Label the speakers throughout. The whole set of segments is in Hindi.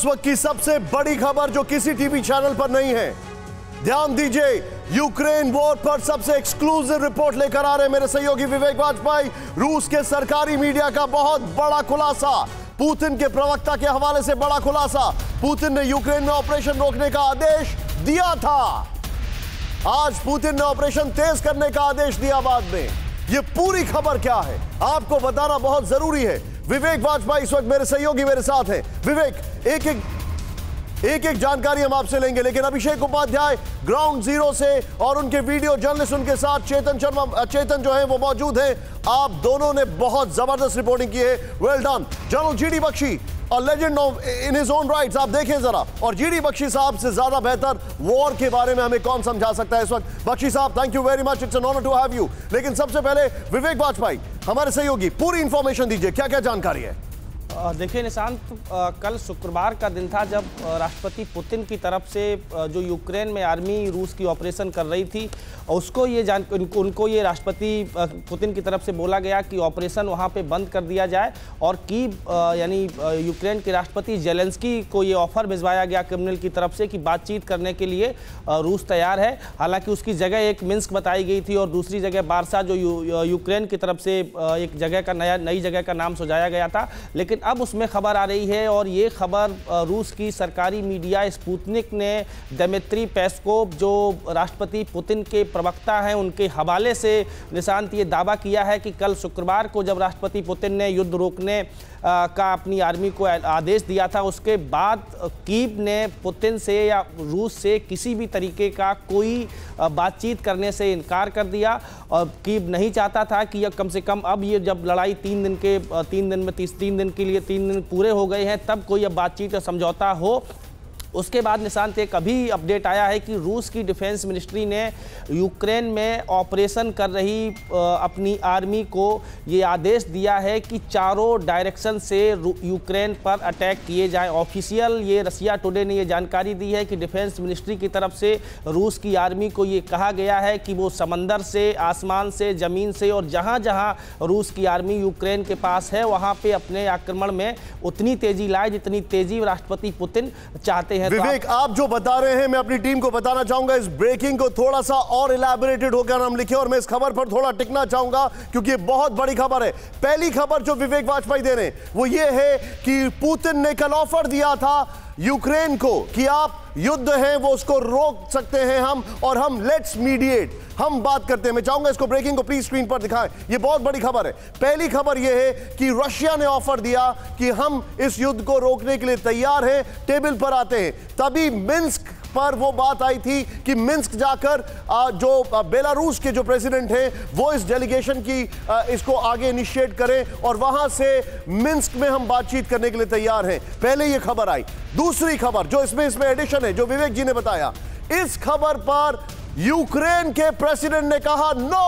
Speaker 1: इस वक्त की सबसे बड़ी खबर जो किसी टीवी चैनल पर नहीं है। ध्यान दीजिए, यूक्रेन वॉर पर सबसे एक्सक्लूसिव रिपोर्ट लेकर आ रहे मेरे सहयोगी विवेक वाजपेयी। रूस के सरकारी मीडिया का बहुत बड़ा खुलासा। पुतिन के प्रवक्ता के हवाले से बड़ा खुलासा। पुतिन ने यूक्रेन में ऑपरेशन रोकने का आदेश दिया था। आज पुतिन ने ऑपरेशन तेज करने का आदेश दिया बाद में। यह पूरी खबर क्या है? आपको बताना बहुत ज़रूरी है। विवेक वाजपेयी इस वक्त मेरे सहयोगी, मेरे साथ हैं। विवेक, एक एक एक एक जानकारी हम आपसे लेंगे, लेकिन अभिषेक उपाध्याय ग्राउंड ज़ीरो से और उनके वीडियो जर्नलिस्ट उनके साथ चेतन शर्मा, चेतन जो है, वो मौजूद हैं। आप दोनों ने बहुत ज़बरदस्त रिपोर्टिंग की है। Well done general GD Bakshi और legend of in his own rights आप देखें जरा। और जीडी बख्शी साहब से ज़्यादा बेहतर वॉर के बारे में हमें कौन समझा सकता है इस वक्त? बख्शी साहब thank you very much it's an honour to have you लेकिन सबसे पहले विवेक वाजपेयी, हमारे सहयोगी, पूरी इंफॉर्मेशन दीजिए। क्या क्या जानकारी है?
Speaker 2: देखिए निशांत कल शुक्रवार का दिन था जब राष्ट्रपति पुतिन की तरफ़ से जो यूक्रेन में आर्मी रूस की ऑपरेशन कर रही थी उसको ये जान उनको, उनको ये राष्ट्रपति पुतिन की तरफ़ से बोला गया कि ऑपरेशन वहाँ पे बंद कर दिया जाए और की यानी यूक्रेन के राष्ट्रपति जेलेंस्की को ये ऑफ़र भिजवाया गया क्रिमिनल की तरफ़ से कि बातचीत करने के लिए रूस तैयार है। हालाँकि उसकी जगह एक मिन्स्क बताई गई थी और दूसरी जगह बारसा जो यूक्रेन की तरफ़ से एक जगह का नया नई जगह का नाम सुझाया गया था। लेकिन अब उसमें खबर आ रही है और ये खबर रूस की सरकारी मीडिया स्पूतनिक ने दमित्री पेस्कोप जो राष्ट्रपति पुतिन के प्रवक्ता हैं, उनके हवाले से निशांत ये दावा किया है कि कल शुक्रवार को जब राष्ट्रपति पुतिन ने युद्ध रोकने का अपनी आर्मी को आदेश दिया था। उसके बाद कीव ने पुतिन से या रूस से किसी भी तरीके का कोई बातचीत करने से इनकार कर दिया और कीव नहीं चाहता था कि यह कम से कम अब ये जब लड़ाई तीन दिन के तीन दिन में तीस, तीन दिन के लिए तीन दिन पूरे हो गए हैं, तब कोई अब बातचीत या समझौता हो उसके बाद निशांत, एक अभी अपडेट आया है कि रूस की डिफेंस मिनिस्ट्री ने यूक्रेन में ऑपरेशन कर रही अपनी आर्मी को ये आदेश दिया है कि चारों डायरेक्शन से यूक्रेन पर अटैक किए जाएँ। ऑफिशियल ये रसिया टुडे ने ये जानकारी दी है कि डिफेंस मिनिस्ट्री की तरफ़ से रूस की आर्मी को ये कहा गया है कि वो समंदर से, आसमान से, ज़मीन से और जहाँ जहाँ रूस की आर्मी यूक्रेन के पास है, वहाँ पर अपने आक्रमण में उतनी तेज़ी लाए जितनी तेज़ी राष्ट्रपति पुतिन चाहते हैं
Speaker 1: तो विवेक आप जो बता रहे हैं मैं अपनी टीम को बताना चाहूँगा। इस ब्रेकिंग को थोड़ा सा और इलेबोरेटेड होकर हम लिखे और मैं इस खबर पर थोड़ा टिकना चाहूँगा क्योंकि बहुत बड़ी खबर है। पहली खबर जो विवेक वाजपेयी दे रहे हैं वो ये है कि पुतिन ने कल ऑफ़र दिया था यूक्रेन को कि आप युद्ध है, वो उसको रोक सकते हैं हम और हम लेट्स मीडिएट हम बात करते हैं। मैं चाहूँगा इसको ब्रेकिंग को प्लीज़ स्क्रीन पर दिखाएँ। ये बहुत बड़ी खबर है। पहली खबर ये है कि रशिया ने ऑफ़र दिया कि हम इस युद्ध को रोकने के लिए तैयार हैं टेबल पर आते हैं। तभी मिन्स्क पर वो बात आई थी कि मिन्स्क जाकर जो बेलारूस के जो प्रेसिडेंट हैं, वो इस डेलीगेशन की इसको आगे इनिशिएट करें और वहाँ से मिन्स्क में हम बातचीत करने के लिए तैयार हैं। पहले ये खबर आई। दूसरी खबर, जो इसमें इसमें एडिशन है, जो विवेक जी ने बताया, इस खबर पर यूक्रेन के प्रेसिडेंट ने कहा नो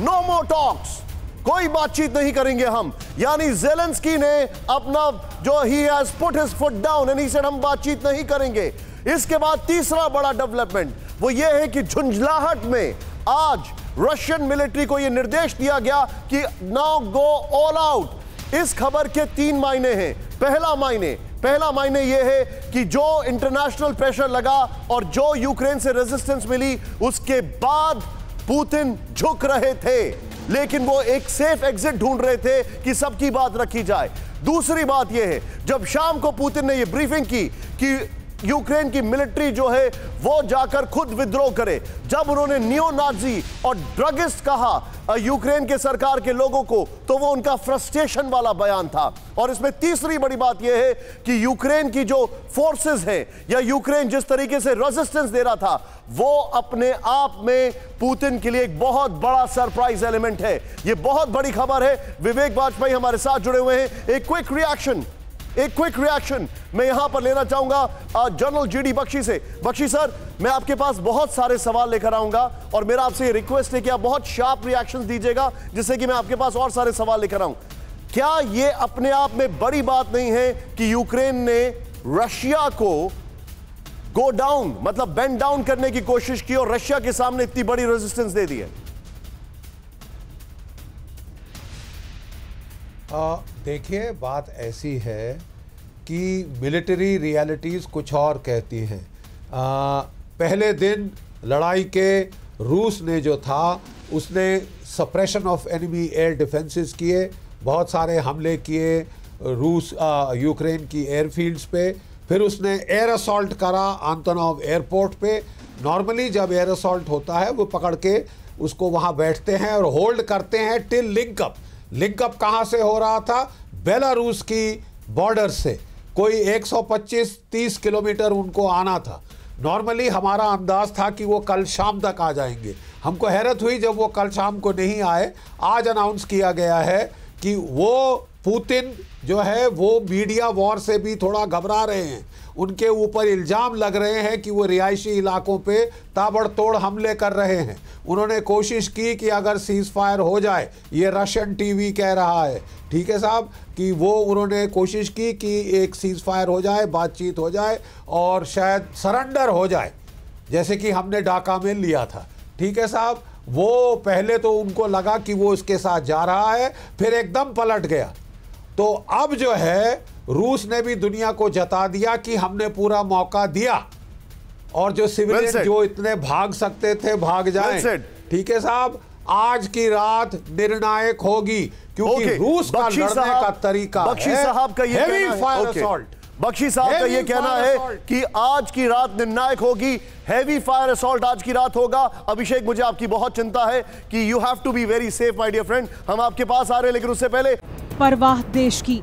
Speaker 1: नो मोर टॉक्स कोई बातचीत नहीं करेंगे हम। यानी जेलेंस्की ने अपना जो he has put his foot down and he said हम बातचीत नहीं करेंगे। इसके बाद तीसरा बड़ा डेवलपमेंट वो ये है कि झुंझलाहट में आज रशियन मिलिट्री को यह निर्देश दिया गया कि नाउ गो ऑल आउट इस खबर के तीन मायने हैं। पहला मायने पहला मायने यह है कि जो इंटरनेशनल प्रेशर लगा और जो यूक्रेन से रेजिस्टेंस मिली, उसके बाद पुतिन झुक रहे थे। लेकिन वो एक सेफ़ एग्जिट ढूंढ रहे थे कि सबकी बात रखी जाए। दूसरी बात यह है, जब शाम को पुतिन ने यह ब्रीफिंग की कि यूक्रेन की मिलिट्री जो है, वो जाकर खुद विद्रोह करे। जब उन्होंने नियो नाजी और ड्रगिस्ट कहा यूक्रेन के सरकार के लोगों को तो वो उनका फ्रस्ट्रेशन वाला बयान था। और इसमें तीसरी बड़ी बात यह है कि यूक्रेन की जो फोर्सेस हैं, या यूक्रेन जिस तरीके से रेजिस्टेंस दे रहा था, वो अपने आप में पुतिन के लिए एक बहुत बड़ा सरप्राइज़ एलिमेंट है। ये बहुत बड़ी खबर है। विवेक वाजपेयी हमारे साथ जुड़े हुए हैं। एक क्विक रिएक्शन एक क्विक रिएक्शन मैं यहाँ पर लेना चाहूँगा जनरल जीडी बख्शी से। बख्शी सर मैं आपके पास बहुत सारे सवाल लेकर आऊँगा और मेरा आपसे रिक्वेस्ट है कि आप बहुत शार्प रिएक्शन दीजिएगा, जिससे कि मैं आपके पास और सारे सवाल लेकर आऊँ। क्या यह अपने आप में बड़ी बात नहीं है कि यूक्रेन ने रशिया को गो डाउन मतलब बेंड डाउन करने की कोशिश की और रशिया के सामने इतनी बड़ी रेजिस्टेंस दे दी है?
Speaker 3: देखिए, बात ऐसी है कि मिलिट्री रियलिटीज़ कुछ और कहती हैं। पहले दिन लड़ाई के रूस ने जो था, उसने suppression of enemy air defences किए, बहुत सारे हमले किए रूस यूक्रेन की एयरफील्ड्स पे। फिर उसने एयर असॉल्ट करा आंतनोव एयरपोर्ट पे। नॉर्मली जब एयर असॉल्ट होता है, वो पकड़ के उसको वहाँ बैठते हैं और होल्ड करते हैं टिल लिंकअप लिंकअप कहाँ से हो रहा था? बेलारूस की बॉर्डर से। कोई 125-30 किलोमीटर उनको आना था। नॉर्मली हमारा अंदाज था कि वो कल शाम तक आ जाएँगे। हमको हैरत हुई जब वो कल शाम को नहीं आए। आज अनाउंस किया गया है कि वो पुतिन जो है, वो मीडिया वॉर से भी थोड़ा घबरा रहे हैं। उनके ऊपर इल्ज़ाम लग रहे हैं कि वो रिहायशी इलाकों पे ताबड़तोड़ हमले कर रहे हैं। उन्होंने कोशिश की कि अगर सीज़ फायर हो जाए, ये रशियन टीवी कह रहा है। ठीक है साहब? कि वो उन्होंने कोशिश की कि एक सीज़ फायर हो जाए, बातचीत हो जाए और शायद सरेंडर हो जाए, जैसे कि हमने ढाका में लिया था। ठीक है साहब? वो पहले तो उनको लगा कि वो इसके साथ जा रहा है, फिर एकदम पलट गया। तो अब जो है रूस ने भी दुनिया को जता दिया कि हमने पूरा मौका दिया। और जो सिविलियन जो इतने भाग सकते थे भाग जाएँ। ठीक है साहब आज की रात निर्णायक होगी क्योंकि okay. रूस का लड़ने का तरीका
Speaker 1: बख्शी साहब का ये
Speaker 3: हेवी फायर असॉल्ट
Speaker 1: बख्शी साहब का ये कहना है कि आज की रात निर्णायक होगी। हैवी फायर असॉल्ट आज की रात होगा। अभिषेक मुझे आपकी बहुत चिंता है कि you have to be very safe my dear friend हम आपके पास आ रहे हैं लेकिन उससे पहले
Speaker 4: परवाह देश की।